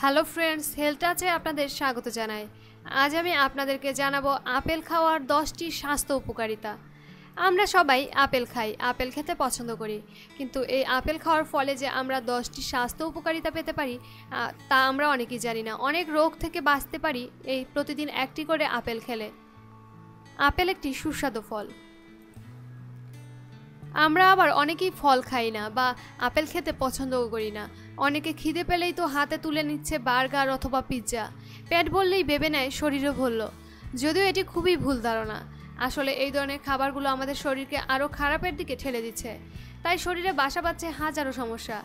Hello friends health টাচে আপনাদের স্বাগত জানাই। আজ আমি আপনাদেরকে জানাব আপেল খাওয়ার দশটি স্বাস্থ্য উপকারিতা। আমরা সবাই আপেল খাই, আপেল খেতে পছন্দ করি। কিন্তু এই আপেল খাওয়ার ফলে যে আমরা দশটি স্বাস্থ্য উপকারিতা পেতে পারি তা আমরা অনেকেই জানি না। অনেক রোগ থেকে বাঁচতে পারি এই প্রতিদিন একটি করে আপেল খেলে। আপেল একটি সুস্বাদু ফল। আমরা আবার অনেকেই ফল খাই না বা আপেল খেতে পছন্দও করি না। অনেকে খিদে পেলেই তো হাতে তুলে নিচ্ছে বার্গার অথবা পিৎজা। পেট বললেই ভেবে নেয় শরীরও ভরল। যদিও এটি খুবই ভুল ধারণা। আসলে এই ধরনের খাবারগুলো আমাদের শরীরকে আরও খারাপের দিকে ঠেলে দিচ্ছে। তাই শরীরে বাসা বাঁধছে হাজারো সমস্যা।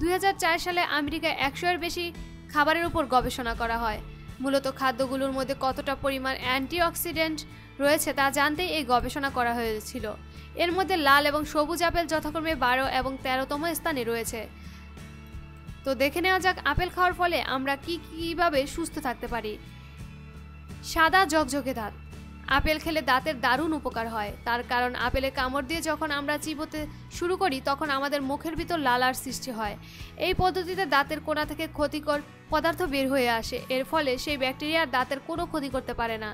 দুই হাজার চার সালে আমেরিকায় একশো এর বেশি খাবারের উপর গবেষণা করা হয়। মূলত খাদ্যগুলোর মধ্যে কতটা পরিমাণ অ্যান্টিঅক্সিডেন্ট রয়েছে তা জানতেই এই গবেষণা করা হয়েছিল। এর মধ্যে লাল এবং সবুজ আপেল যথাক্রমে বারো এবং তেরোতম স্থানে রয়েছে। তো দেখে নেওয়া যাক আপেল খাওয়ার ফলে আমরা কি কীভাবে সুস্থ থাকতে পারি। সাদা ঝকঝকে দাঁত। আপেল খেলে দাঁতের দারুণ উপকার হয়। তার কারণ আপেলে কামড় দিয়ে যখন আমরা চিবোতে শুরু করি, তখন আমাদের মুখের ভিতর লালার সৃষ্টি হয়। এই পদ্ধতিতে দাঁতের কোনা থেকে ক্ষতিকর পদার্থ বের হয়ে আসে। এর ফলে সেই ব্যাকটেরিয়ার দাঁতের কোনো ক্ষতি করতে পারে না।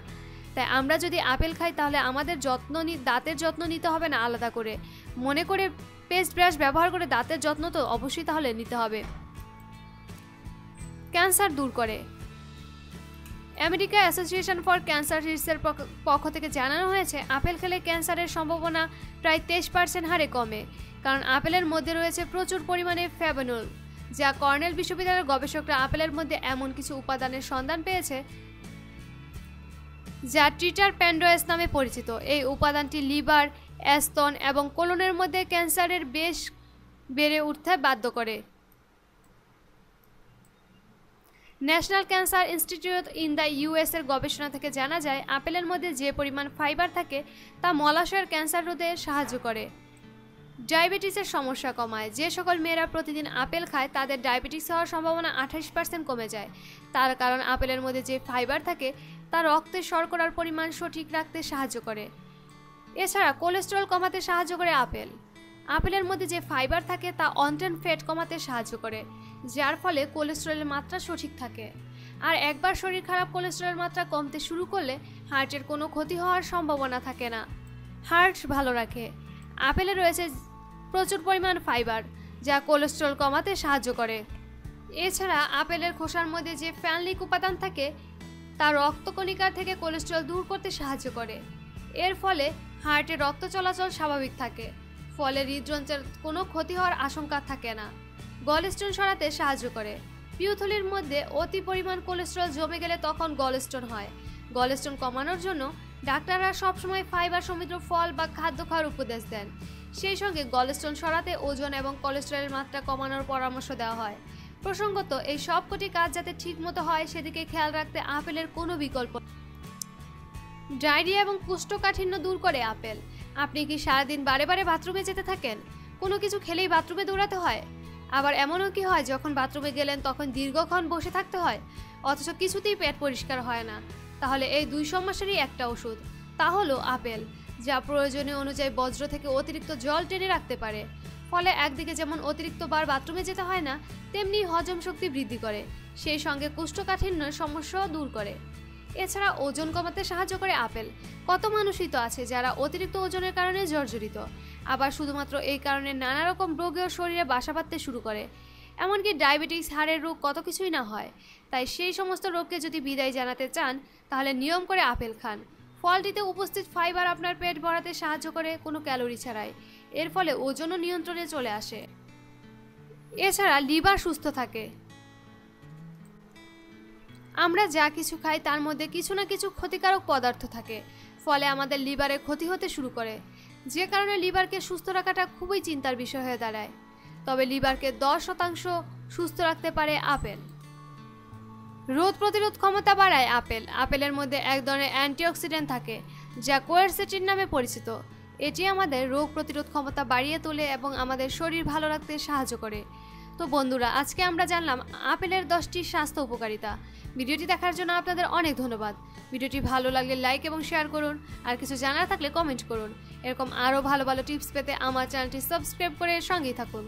তাই আমরা যদি আপেল খাই, তাহলে আমাদের যত্ন দাঁতের যত্ন নিতে হবে না আলাদা করে। মনে করে পেস্ট ব্রাশ ব্যবহার করে দাঁতের যত্ন তো অবশ্যই তাহলে নিতে হবে। ক্যান্সার দূর করে। আমেরিকা অ্যাসোসিয়েশন ফর ক্যান্সার রিসার্চের পক্ষ থেকে জানানো হয়েছে, আপেল খেলে ক্যান্সারের সম্ভাবনা প্রায় তেইশ পার্সেন্ট হারে কমে, কারণ আপেলের মধ্যে রয়েছে প্রচুর পরিমাণে ফ্যাবনল, যা কর্নেল বিশ্ববিদ্যালয়ের গবেষকরা আপেলের মধ্যে এমন কিছু উপাদানের সন্ধান পেয়েছে, যা ট্রিটার প্যান্ডোয়েস নামে পরিচিত। এই উপাদানটি লিভার, অ্যাস্তন এবং কোলনের মধ্যে ক্যান্সারের বেশ বেড়ে উঠতে বাধ্য করে। National Cancer Institute in the US এর গবেষণা থেকে জানা যায়, আপেলের মধ্যে যে পরিমাণ ফাইবার থাকে, তা মলাশয়ের ক্যান্সার রোধে সাহায্য করে। ডায়াবেটিসের সমস্যা কমায়। যে সকল মেয়েরা প্রতিদিন আপেল খায়, তাদের ডায়াবেটিস হওয়ার সম্ভাবনা আঠাশ পার্সেন্ট কমে যায়। তার কারণ আপেলের মধ্যে যে ফাইবার থাকে, তা রক্তে শর্করার পরিমাণ সঠিক রাখতে সাহায্য করে। এছাড়া কোলেস্টেরল কমাতে সাহায্য করে আপেল। আপেলের মধ্যে যে ফাইবার থাকে তা অন্টেন ফ্যাট কমাতে সাহায্য করে, যার ফলে কোলেস্টেরলের মাত্রা সঠিক থাকে। আর একবার শরীর খারাপ, কোলেস্টেরলের মাত্রা কমতে শুরু করলে হার্টের কোনো ক্ষতি হওয়ার সম্ভাবনা থাকে না। হার্ট ভালো রাখে। আপেলে রয়েছে প্রচুর পরিমাণ ফাইবার, যা কোলেস্টেরল কমাতে সাহায্য করে। এছাড়া আপেলের খোসার মধ্যে যে ফ্যানলিক উপাদান থাকে, তা রক্তকণিকার থেকে কোলেস্টেরল দূর করতে সাহায্য করে। এর ফলে হার্টে রক্ত চলাচল স্বাভাবিক থাকে। ফলে হৃদযন্ত্রের কোনো ক্ষতি হওয়ার আশঙ্কা থাকে না। গলস্টোন সরাতে সাহায্য করে। পিউথলির মধ্যে অতি পরিমাণ কোলেস্টেরল জমে গেলে তখন গলস্টোন হয়। গলস্টোন কমানোর জন্য ডাক্তাররা সবসময় ফাইবার সমৃদ্ধ ফল বা খাদ্য খাওয়ার উপদেশ দেন। সেই সঙ্গে গলস্টোন সরাতে ওজন এবং কোলেস্টেরলের মাত্রা কমানোর পরামর্শ দেওয়া হয়। প্রসঙ্গত, এই সবকটি কাজ যাতে ঠিকমতো হয়, সেদিকে খেয়াল রাখতে আপেলের কোনো বিকল্প ডায়রিয়া এবং কোষ্ঠকাঠিন্য দূর করে আপেল। আপনি কি সারাদিন বারে বারে বাথরুমে যেতে থাকেন? কোনো কিছু খেলেই বাথরুমে দৌড়াতে হয়? আবার এমনও কি হয়, যখন বাথরুমে গেলেন তখন দীর্ঘক্ষণ বসে থাকতে হয়? অথচ কিছুতেই পেট পরিষ্কার হয় না। তাহলে এই দুই সমস্যারই একটা ওষুধ। তা হলো আপেল, যা প্রয়োজনীয় অনুযায়ী বজ্র থেকে অতিরিক্ত জল টেনে রাখতে পারে। ফলে একদিকে যেমন অতিরিক্ত বার বাথরুমে যেতে হয় না, তেমনি হজম শক্তি বৃদ্ধি করে। সেই সঙ্গে কোষ্ঠকাঠিন্যের সমস্যাও দূর করে। এছাড়া ওজন কমাতে সাহায্য করে আপেল। কত মানুষই তো আছে যারা অতিরিক্ত ওজনের কারণে জর্জরিত। আবার শুধুমাত্র এই কারণে নানা রকম রোগেও শরীরে বাসা বাঁধতে শুরু করে। এমনকি ডায়াবেটিস, হাড়ের রোগ কত কিছুই না হয়। তাই সেই সমস্ত রোগকে যদি বিদায় জানাতে চান, তাহলে নিয়ম করে আপেল খান। ফলটিতে উপস্থিত ফাইবার আপনার পেট ভরাতে সাহায্য করে, কোনো ক্যালোরি ছাড়াই। এর ফলে ওজনও নিয়ন্ত্রণে চলে আসে। এছাড়া লিভার সুস্থ থাকে। আমরা যা কিছু খাই তার মধ্যে কিছু না কিছু ক্ষতিকারক পদার্থ থাকে, ফলে আমাদের লিভারে ক্ষতি হতে শুরু করে। যে কারণে লিভারকে সুস্থ রাখাটা খুবই চিন্তার বিষয় হয়ে দাঁড়ায়। তবে লিভারকে দশ শতাংশ সুস্থ রাখতে পারে আপেল। রোদ প্রতিরোধ ক্ষমতা বাড়ায় আপেল। আপেলের মধ্যে এক ধরনের অ্যান্টিঅক্সিডেন্ট থাকে, যা কোয়ারসেটিন নামে পরিচিত। এটি আমাদের রোগ প্রতিরোধ ক্ষমতা বাড়িয়ে তোলে এবং আমাদের শরীর ভালো রাখতে সাহায্য করে। তো বন্ধুরা, আজকে আমরা জানলাম আপেলের দশটি স্বাস্থ্য উপকারিতা। ভিডিওটি দেখার জন্য আপনাদের অনেক ধন্যবাদ। ভিডিওটি ভালো লাগলে লাইক এবং শেয়ার করুন, আর কিছু জানার থাকলে কমেন্ট করুন। এরকম আরও ভালো ভালো টিপস পেতে আমার চ্যানেলটি সাবস্ক্রাইব করে সঙ্গেই থাকুন।